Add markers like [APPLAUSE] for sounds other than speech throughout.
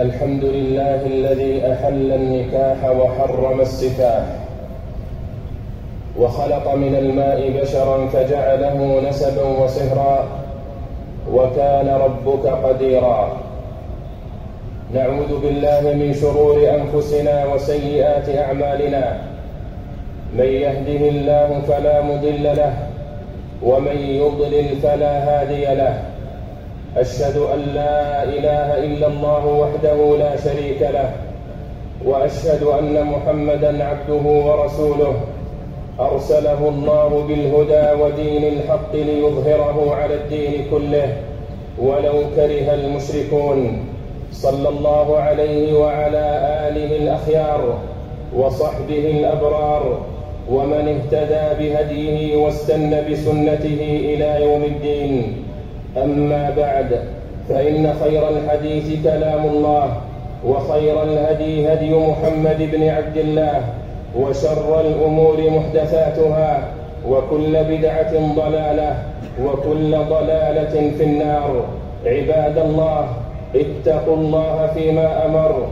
الحمد لله الذي أحل النكاح وحرم السفاح وخلق من الماء بشرا فجعله نسبا وصهرا وكان ربك قديرا. نعوذ بالله من شرور أنفسنا وسيئات أعمالنا. من يهده الله فلا مضل له ومن يضلل فلا هادي له. أشهد أن لا إله إلا الله وحده لا شريك له وأشهد أن محمدا عبده ورسوله. أرسله الله بالهدى ودين الحق ليظهره على الدين كله ولو كره المشركون. صلى الله عليه وعلى آله الأخيار وصحبه الأبرار ومن اهتدى بهديه واستنى بسنته إلى يوم الدين. أما بعد فإن خير الحديث كلام الله وخير الهدي هدي محمد بن عبد الله وشر الأمور محدثاتها وكل بدعة ضلالة وكل ضلالة في النار. عباد الله اتقوا الله فيما أمر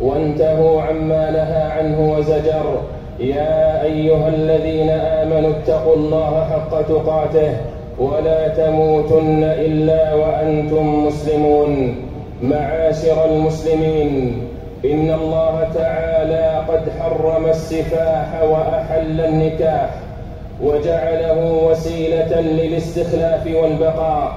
وانتهوا عما نهى عنه وزجر. يا أيها الذين آمنوا اتقوا الله حق تقاته ولا تموتن إلا وأنتم مسلمون. معاشر المسلمين إن الله تعالى قد حرم السفاح وأحل النكاح وجعله وسيلة للاستخلاف والبقاء.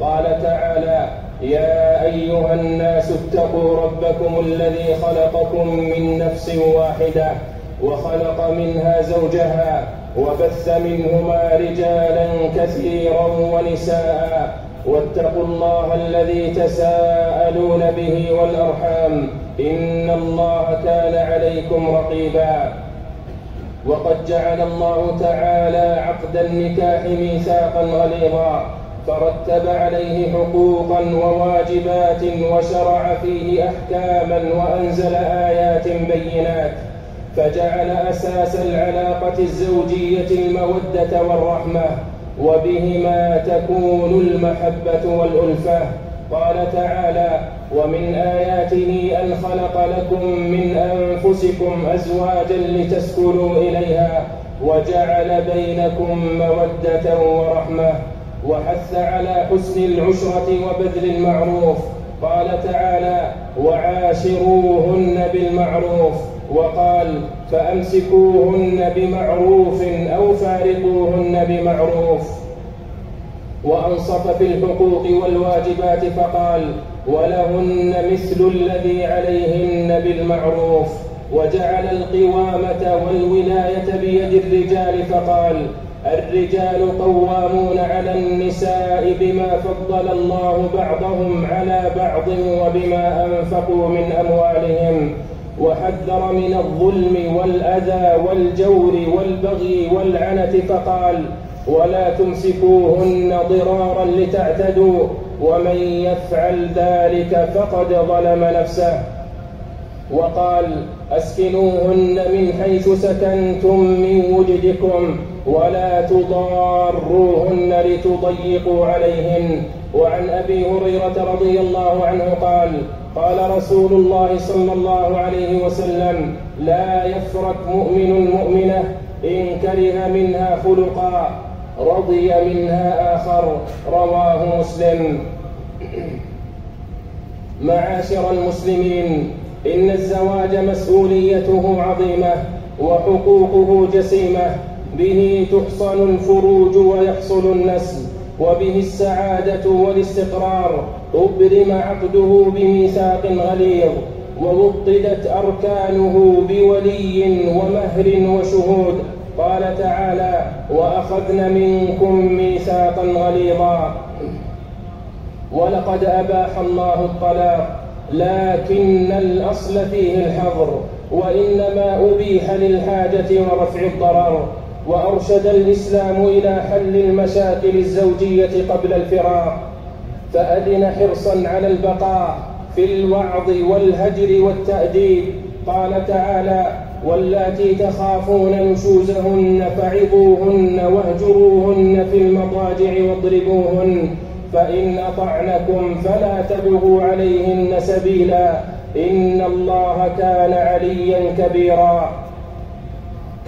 قال تعالى يا أيها الناس اتقوا ربكم الذي خلقكم من نفس واحدة. وخلق منها زوجها وبث منهما رجالا كثيرا ونساء. واتقوا الله الذي تساءلون به والأرحام. إن الله كان عليكم رقيبا. وقد جعل الله تعالى عقد النكاح ميثاقا غليظا. فرتب عليه حقوقا وواجبات وشرع فيه أحكاما وأنزل آيات بينات. فجعل أساس العلاقة الزوجية المودة والرحمة وبهما تكون المحبة والألفة. قال تعالى ومن اياته أن خلق لكم من أنفسكم أزواجا لتسكنوا إليها وجعل بينكم مودة ورحمة وحث على حسن العشرة وبذل المعروف. قال تعالى وعاشروهن بالمعروف وقال فأمسكوهن بمعروف أو فارقوهن بمعروف. وأنصف في الحقوق والواجبات فقال ولهن مثل الذي عليهن بالمعروف. وجعل القوامة والولاية بيد الرجال فقال الرجال قوامون على النساء بما فضل الله بعضهم على بعض وبما أنفقوا من أموالهم. وحذر من الظلم والأذى والجور والبغي والعنة فقال ولا تمسكوهن ضرارا لتعتدوا ومن يفعل ذلك فقد ظلم نفسه. وقال أسكنوهن من حيث سكنتم من وجدكم ولا تضاروهن لتضيقوا عليهن. وعن أبي هريرة رضي الله عنه قال قال رسول الله صلى الله عليه وسلم لا يفرق مؤمن مؤمنة إن كره منها خلقا رضي منها آخر رواه مسلم. [CLEARS THROAT] معاشر المسلمين إن الزواج مسؤوليته عظيمة وحقوقه جسيمة به تحصن الفروج ويحصل النسل وبه السعادة والاستقرار أبرم عقده بميثاق غليظ ووطدت أركانه بولي ومهر وشهود. قال تعالى وأخذن منكم ميثاقا غليظا. ولقد أباح الله الطلاق لكن الأصل فيه الحظر وإنما أبيح للحاجة ورفع الضرر. وأرشد الإسلام إلى حل المشاكل الزوجية قبل الفراق فأذن حرصا على البقاء في الوعظ والهجر والتأديب. قال تعالى واللاتي تخافون نشوزهن فعظوهن واهجروهن في المضاجع واضربوهن فإن أطعنكم فلا تبغوا عليهن سبيلا إن الله كان عليا كبيرا.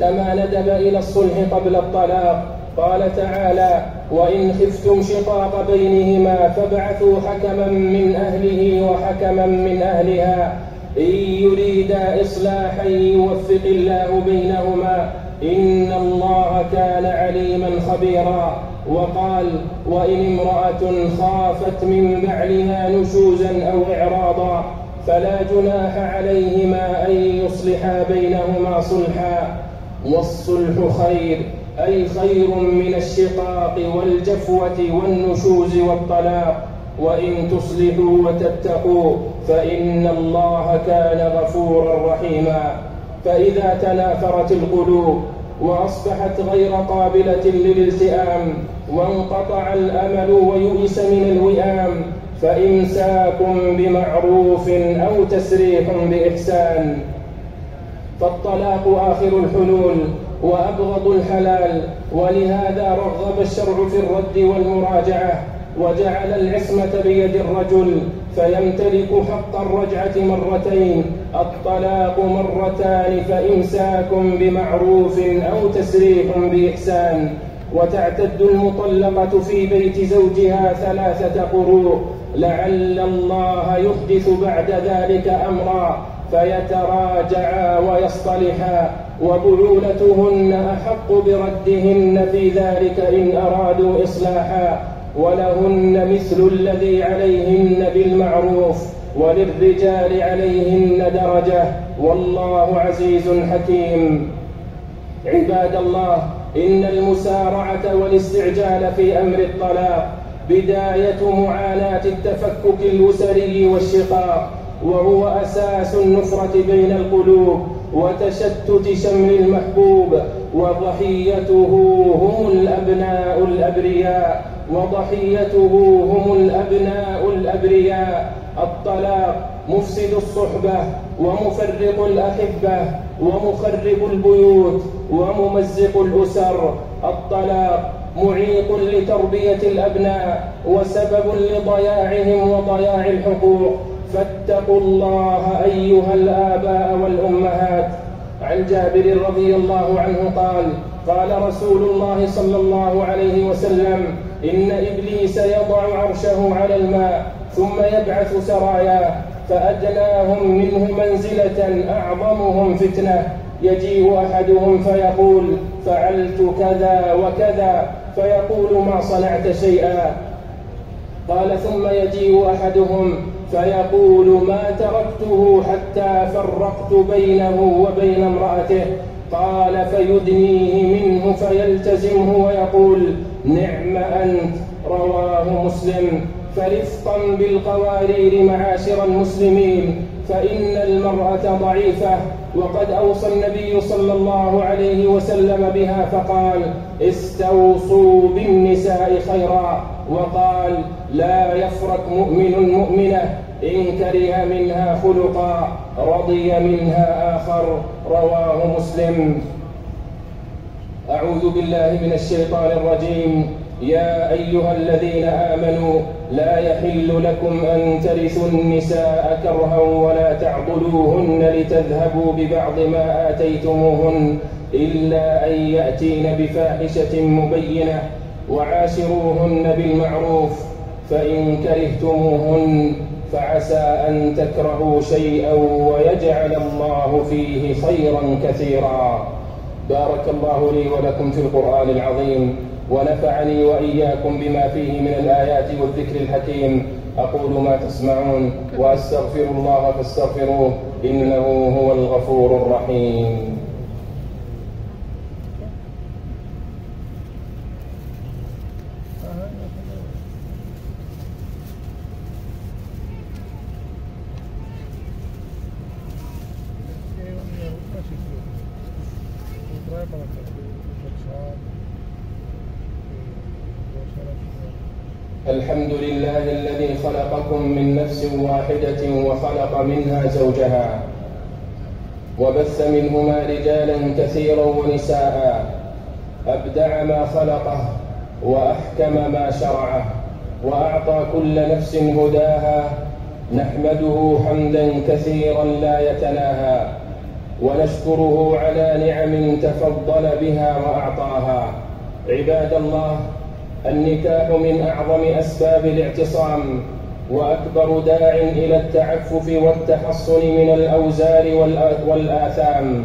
كما ندب إلى الصلح قبل الطلاق. قال تعالى وإن خفتم شقاق بينهما فابعثوا حكما من أهله وحكما من أهلها. إن يريدا إصلاحا يوفق الله بينهما إن الله كان عليما خبيرا. وقال وإن امرأة خافت من بعلها نشوزا أو إعراضا فلا جناح عليهما أن يصلحا بينهما صلحا. والصلح خير أي خير من الشقاق والجفوة والنشوز والطلاق. وإن تصلحوا وتتقوا فإن الله كان غفورا رحيما. فإذا تنافرت القلوب وأصبحت غير قابلة للالتئام وانقطع الأمل ويئس من الوئام فإمساك بمعروف أو تسريح بإحسان. فالطلاق آخر الحلول وأبغض الحلال ولهذا رغب الشرع في الرد والمراجعة وجعل العصمة بيد الرجل فيمتلك حق الرجعة مرتين الطلاق مرتان فإمساك بمعروف أو تسريح بإحسان وتعتد المطلقة في بيت زوجها ثلاثة قروء لعل الله يحدث بعد ذلك أمرا فيتراجعا ويصطلحا وبعولتهن أحق بردهن في ذلك إن أرادوا إصلاحا ولهن مثل الذي عليهن بالمعروف وللرجال عليهن درجة والله عزيز حكيم. عباد الله إن المسارعة والاستعجال في أمر الطلاق بداية معاناة التفكك الأسري والشقاق وهو أساس النفرة بين القلوب وتشتت شمل المحبوب وضحيته هم الأبناء الأبرياء وضحيته هم الأبناء الأبرياء الطلاق مفسد الصحبة ومفرق الأحبة ومخرب البيوت وممزق الأسر الطلاق معيق لتربية الأبناء وسبب لضياعهم وضياع الحقوق. فاتقوا الله أيها الآباء والأمهات. عن جابر رضي الله عنه قال قال رسول الله صلى الله عليه وسلم إن إبليس يضع عرشه على الماء ثم يبعث سراياه فأدناهم منه منزلة أعظمهم فتنة. يجيء أحدهم فيقول فعلت كذا وكذا فيقول ما صنعت شيئا. قال ثم يجيء أحدهم فيقول ما تركته حتى فرقت بينه وبين امرأته. قال فيدنيه منه فيلتزمه ويقول نعم أنت رواه مسلم. فرفقا بالقوارير معاشر المسلمين فإن المرأة ضعيفة. وقد أوصى النبي صلى الله عليه وسلم بها فقال استوصوا بالنساء خيرا. وقال لا يفرق مؤمن مؤمنة إن كره منها خلقا رضي منها آخر. رواه مسلم. أعوذ بالله من الشيطان الرجيم. يا أيها الذين آمنوا لا يحل لكم أن ترثوا النساء كرها ولا تعضلوهن لتذهبوا ببعض ما آتيتموهن إلا أن يأتين بفاحشة مبينة وعاشروهن بالمعروف فإن كرهتموهن فعسى أن تكرهوا شيئا ويجعل الله فيه خيرا كثيرا. بارك الله لي ولكم في القرآن العظيم. ونفعني وإياكم بما فيه من الآيات والذكر الحكيم. أقول ما تسمعون وأستغفر الله فاستغفروه إنه هو الغفور الرحيم. الحمد لله الذي خلقكم من نفس واحدة وخلق منها زوجها وبث منهما رجالا كثيرا ونساء أبدع ما خلقه وأحكم ما شرعه وأعطى كل نفس هداها نحمده حمدا كثيرا لا يتناهى ونشكره على نعم تفضل بها وأعطاها. عباد الله النكاح من أعظم أسباب الاعتصام وأكبر داع إلى التعفف والتحصن من الأوزار والآثام.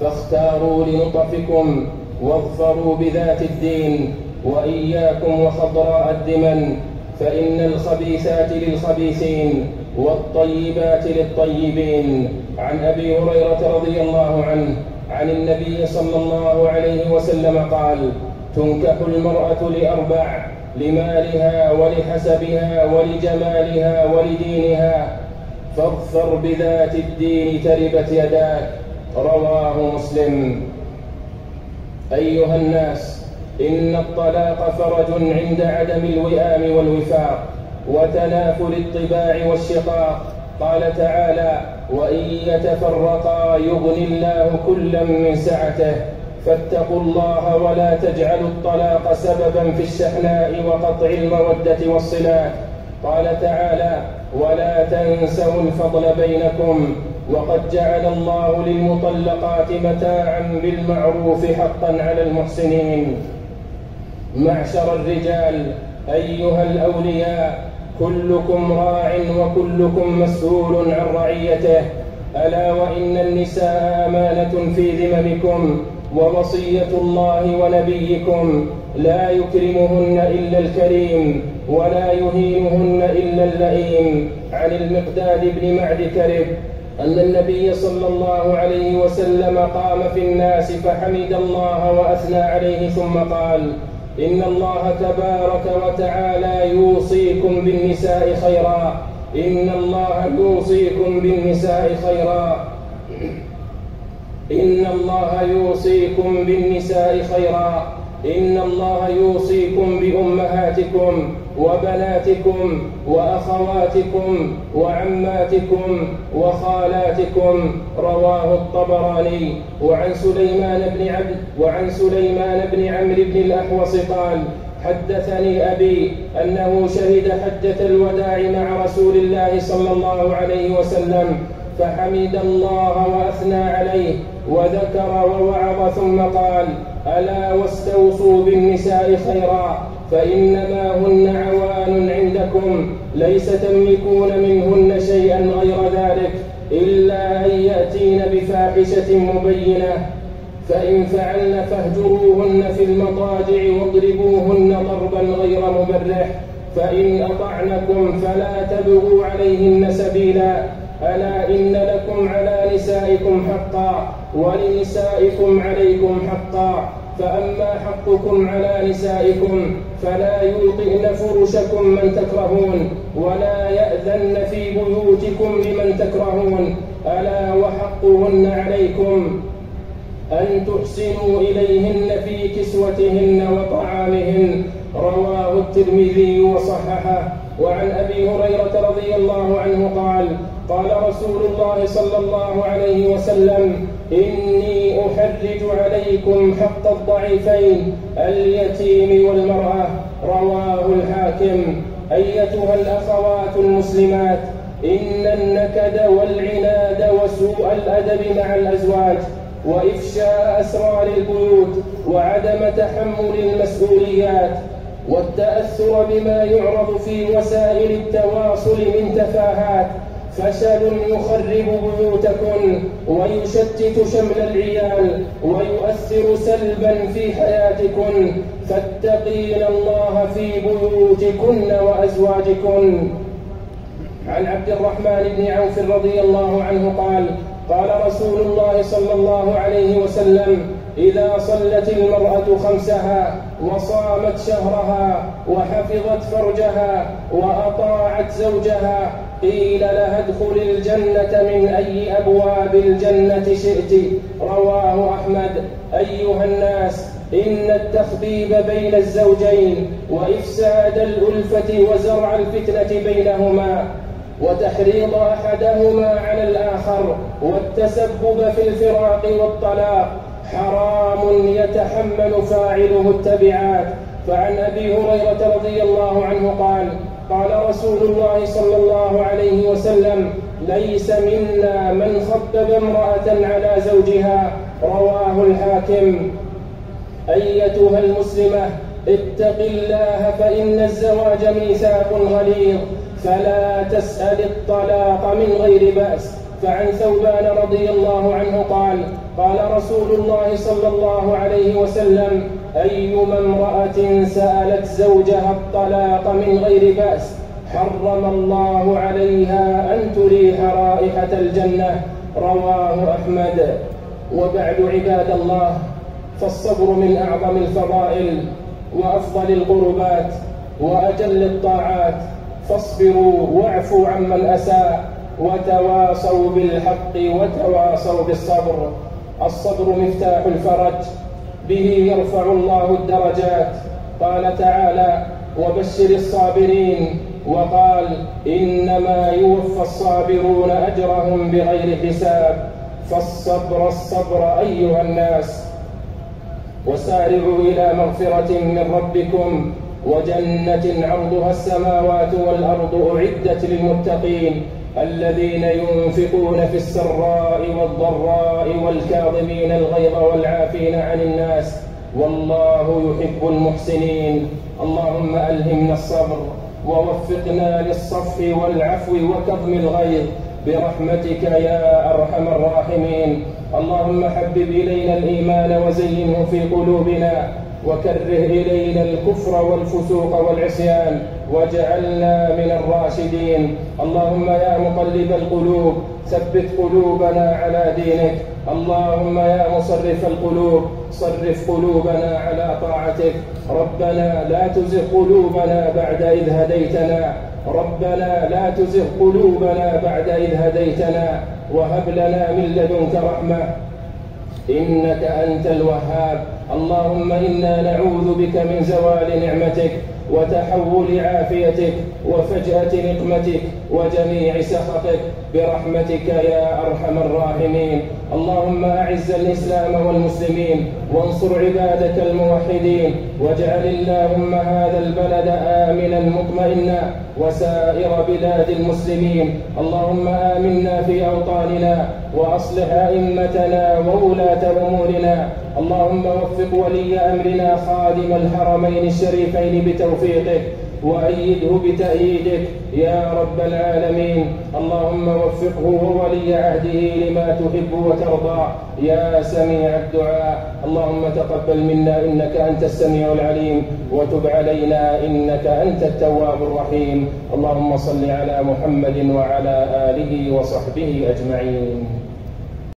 فاختاروا لنطفكم واظفروا بذات الدين وإياكم وخضراء الدمن فإن الخبيثات للخبيثين والطيبات للطيبين. عن أبي هريرة رضي الله عنه عن النبي صلى الله عليه وسلم قال تنكح المرأة لأربع لمالها ولحسبها ولجمالها ولدينها. فاظفر بذات الدين تربت يداك. رواه مسلم. أيها الناس إن الطلاق فرج عند عدم الوئام والوفاق وتنافل الطباع والشقاق. قال تعالى وإن يتفرقا يغني الله كلا من سعته. فاتقوا الله ولا تجعلوا الطلاق سببا في الشحناء وقطع المودة والصلات. قال تعالى ولا تنسوا الفضل بينكم وقد جعل الله للمطلقات متاعا بالمعروف حقا على المحسنين. معشر الرجال أيها الأولياء كلكم راع وكلكم مسؤول عن رعيته. ألا وإن النساء أمانة في ذممكم ووصيه الله ونبيكم لا يكرمهن إلا الكريم ولا يهينهن إلا اللئيم عن المقداد بن معد كرب أن النبي صلى الله عليه وسلم قام في الناس فحمد الله وأثنى عليه ثم قال إن الله تبارك وتعالى يوصيكم بالنساء خيرا إن الله يوصيكم بالنساء خيرا إن الله يوصيكم بالنساء خيرا. إن الله يوصيكم بأمهاتكم وبناتكم وأخواتكم وعماتكم وخالاتكم. رواه الطبراني. وعن سليمان بن عبد وعن سليمان بن عمرو بن الأحوص قال حدثني أبي أنه شهد حجة الوداع مع رسول الله صلى الله عليه وسلم فحمد الله وأثنى عليه. وذكر ووعظ ثم قال ألا واستوصوا بالنساء خيرا فإنما هن عوان عندكم ليس تملكون منهن شيئا غير ذلك إلا أن يأتين بفاحشة مبينة. فإن فعلن فاهجروهن في المضاجع واضربوهن ضربا غير مبرح فإن أطعنكم فلا تبغوا عليهن سبيلا. ألا إن لكم على نسائكم حقا ولنسائكم عليكم حقا فأما حقكم على نسائكم فلا يوطئن فرشكم من تكرهون ولا يأذن في بيوتكم لمن تكرهون. ألا وحقهن عليكم أن تحسنوا إليهن في كسوتهن وطعامهن. رواه الترمذي وصححه وعن أبي هريرة رضي الله عنه قال قال رسول الله صلى الله عليه وسلم إني أحرج عليكم حق الضعيفين اليتيم والمرأة. رواه الحاكم. أيتها الأخوات المسلمات إن النكد والعناد وسوء الأدب مع الأزواج وإفشاء أسرار البيوت وعدم تحمل المسؤوليات والتأثر بما يعرض في وسائل التواصل من تفاهات فشل يخرب بيوتكن ويشتت شمل العيال ويؤثر سلبا في حياتكن. فاتقين الله في بيوتكن وأزواجكن. عن عبد الرحمن بن عوف رضي الله عنه قال قال رسول الله صلى الله عليه وسلم إذا صلت المرأة خمسها وصامت شهرها وحفظت فرجها وأطاعت زوجها قيل لها ادخل الجنة من أي أبواب الجنة شئت؟ رواه أحمد. أيها الناس إن التخبيب بين الزوجين وإفساد الألفة وزرع الفتنة بينهما وتحريض أحدهما على الآخر والتسبب في الفراق والطلاق حرام يتحمل فاعله التبعات. فعن أبي هريرة رضي الله عنه قال قال رسول الله صلى الله عليه وسلم ليس منا من خبب امرأة على زوجها. رواه الحاكم. أيتها المسلمة اتق الله فإن الزواج ميثاق غليظ فلا تسأل الطلاق من غير بأس. فعن ثوبان رضي الله عنه قال قال رسول الله صلى الله عليه وسلم أيما امرأة سألت زوجها الطلاق من غير بأس حرم الله عليها أن تريح رائحة الجنة. رواه أحمد. وبعد عباد الله فالصبر من أعظم الفضائل وأفضل القربات وأجل الطاعات. فاصبروا واعفوا عمن أساء. وتواصوا بالحق وتواصوا بالصبر. الصبر مفتاح الفرج به يرفع الله الدرجات. قال تعالى وبشر الصابرين وقال إنما يوفى الصابرون أجرهم بغير حساب فالصبر الصبر أيها الناس. وسارعوا إلى مغفرة من ربكم وجنة عرضها السماوات والأرض أعدت للمتقين. الذين ينفقون في السراء والضراء والكاظمين الغيظ والعافين عن الناس والله يحب المحسنين. اللهم ألهمنا الصبر ووفقنا للصفح والعفو وكظم الغيظ. برحمتك يا أرحم الراحمين. اللهم حبب إلينا الإيمان وزينه في قلوبنا. وكره إلينا الكفر والفسوق والعصيان واجعلنا من الراشدين. اللهم يا مقلب القلوب ثبت قلوبنا على دينك. اللهم يا مصرف القلوب صرف قلوبنا على طاعتك. ربنا لا تزغ قلوبنا بعد إذ هديتنا. ربنا لا تزغ قلوبنا بعد إذ هديتنا. وهب لنا من لدنك رحمة. إنك أنت الوهاب. اللهم إنا نعوذ بك من زوال نعمتك وتحول عافيتك. وفجأة نقمتك وجميع سخطك برحمتك يا أرحم الراحمين. اللهم أعز الإسلام والمسلمين وانصر عبادك الموحدين واجعل اللهم هذا البلد آمنا مطمئنا وسائر بلاد المسلمين. اللهم آمنا في أوطاننا وأصلح أئمتنا وولاة أمورنا. اللهم وفق ولي أمرنا خادم الحرمين الشريفين بتوفيقك. وأيده بتأييدك. يا رب العالمين اللهم وفقه وولي عهده لما تحب وترضى. يا سميع الدعاء اللهم تقبل منا إنك أنت السميع العليم. وتب علينا إنك أنت التواب الرحيم. اللهم صل على محمد وعلى آله وصحبه أجمعين.